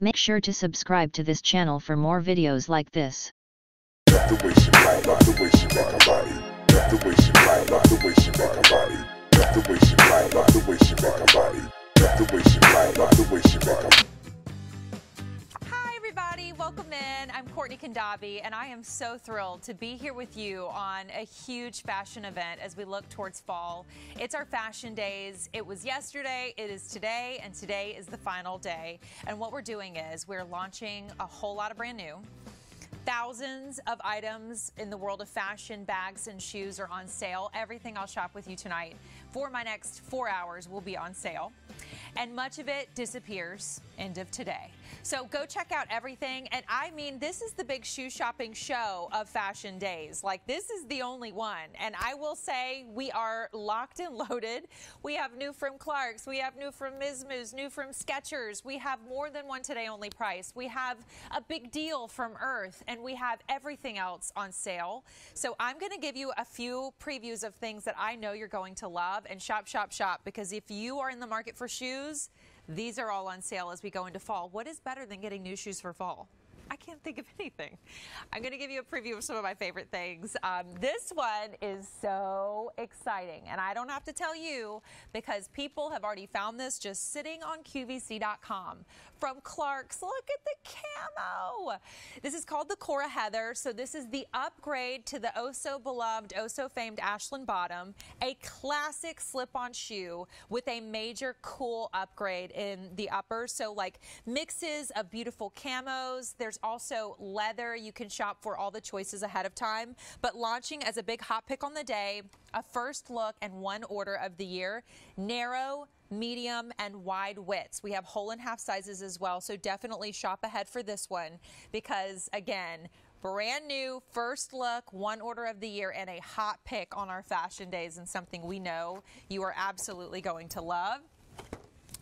Make sure to subscribe to this channel for more videos like this. The way she the way she her body. The way she the way she her body. The way she the way she her body. Welcome in. I'm Courtney Khondabi, and I am so thrilled to be here with you on a huge fashion event as we look towards fall. It's our fashion days. It was yesterday, it is today, and today is the final day. And what we're doing is we're launching a whole lot of brand new. Thousands of items in the world of fashion, bags, and shoes are on sale. Everything I'll shop with you tonight for my next four hours will be on sale. And much of it disappears end of today. So go check out everything. And I mean, this is the big shoe shopping show of fashion days. Like, this is the only one. And I will say, we are locked and loaded. We have new from Clark's, we have new from Ms. Moose, new from Skechers. We have more than one today only price. We have a big deal from Earth, and we have everything else on sale. So I'm going to give you a few previews of things that I know you're going to love and shop, shop, shop. Because if you are in the market for shoes, these are all on sale as we go into fall. What is better than getting new shoes for fall? I can't think of anything. I'm going to give you a preview of some of my favorite things. Um, this one is so exciting, and I don't have to tell you because people have already found this just sitting on QVC.com. From Clark's, look at the camo. This is called the Cora Heather. So this is the upgrade to the oh so beloved, oh so famed Ashland Bubble, a classic slip-on shoe with a major cool upgrade in the upper. So like mixes of beautiful camos. There's also leather. You can shop for all the choices ahead of time. But launching as a big hot pick on the day, a first look and one order of the year, narrow medium and wide widths. We have whole and half sizes as well, so definitely shop ahead for this one because again, brand new first look, one order of the year and a hot pick on our fashion days and something we know you are absolutely going to love.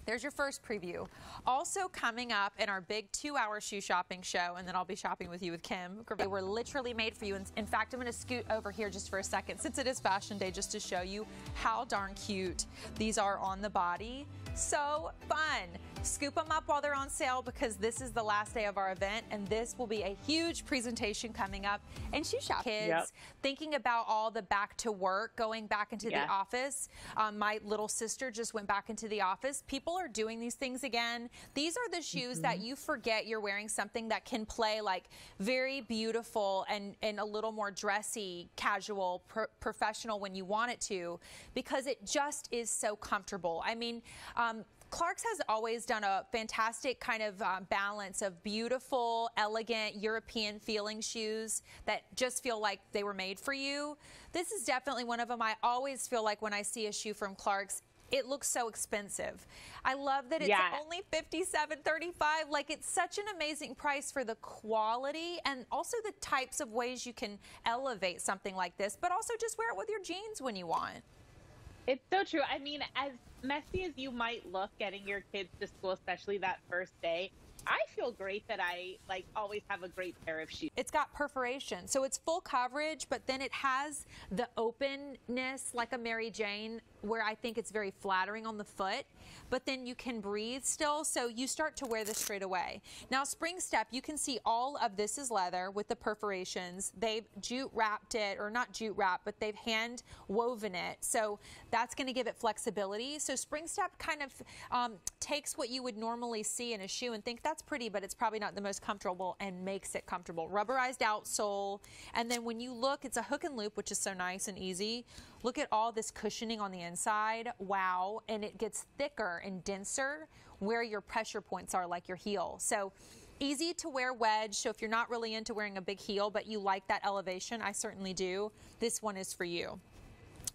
There's your first preview. Also coming up in our big two-hour shoe shopping show, and then I'll be shopping with you with Kim. They were literally made for you. In fact, I'm going to scoot over here just for a second, since it is Fashion Day, just to show you how darn cute these are on the body. So fun. Scoop them up while they're on sale because this is the last day of our event and this will be a huge presentation coming up in Shoe Shop. Kids Yep. thinking about all the back to work, going back into Yeah. the office. Um, my little sister just went back into the office. People are doing these things again. These are the shoes that Mm-hmm. you forget you're wearing something that can play like very beautiful and, and a little more dressy, casual, pro- professional when you want it to because it just is so comfortable. I mean, um, Clark's has always done a fantastic kind of uh, balance of beautiful, elegant, European feeling shoes that just feel like they were made for you. This is definitely one of them. I always feel like when I see a shoe from Clark's, it looks so expensive. I love that it's Yeah. only $57.35. Like it's such an amazing price for the quality and also the types of ways you can elevate something like this, but also just wear it with your jeans when you want. It's so true. I mean, as messy as you might look getting your kids to school, especially that first day, I feel great that I like always have a great pair of shoes. It's got perforation, so it's full coverage, but then it has the openness like a Mary Jane, where I think it's very flattering on the foot, but then you can breathe still, so you start to wear this straight away. Now, Spring Step, you can see all of this is leather with the perforations. They've jute wrapped it, or not jute wrap, but they've hand woven it, so that's going to give it flexibility. So Spring Step kind of um, takes what you would normally see in a shoe and think that's pretty, but it's probably not the most comfortable and makes it comfortable. Rubberized outsole, and then when you look, it's a hook and loop, which is so nice and easy. Look at all this cushioning on the inside. Wow. And it gets thicker and denser where your pressure points are, like your heel. So easy to wear wedge. So if you're not really into wearing a big heel, but you like that elevation, I certainly do, this one is for you.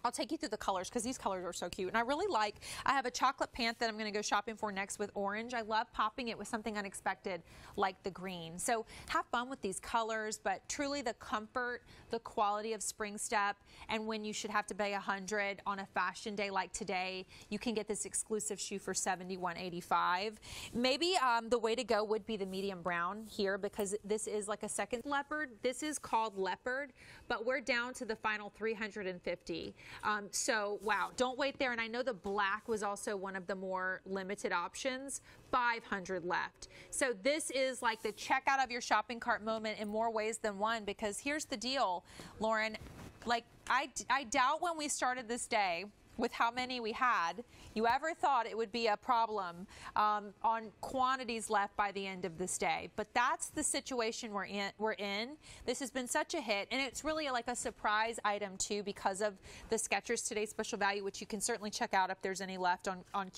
I'll take you through the colors because these colors are so cute. And I really like, I have a chocolate pant that I'm going to go shopping for next with orange. I love popping it with something unexpected like the green. So have fun with these colors, but truly the comfort, the quality of Spring Step, and when you should have to pay 100 on a fashion day like today, you can get this exclusive shoe for 71.85. Maybe um, the way to go would be the medium brown here because this is like a second leopard. This is called leopard, but we're down to the final 350. Um, so, wow, don't wait there. And I know the black was also one of the more limited options. 500 left. So, this is like the checkout of your shopping cart moment in more ways than one because here's the deal, Lauren. Like, I, I doubt when we started this day with how many we had, you ever thought it would be a problem um, on quantities left by the end of this day. But that's the situation we're in. We're in. This has been such a hit, and it's really like a surprise item too because of the Skechers Today Special Value, which you can certainly check out if there's any left on on.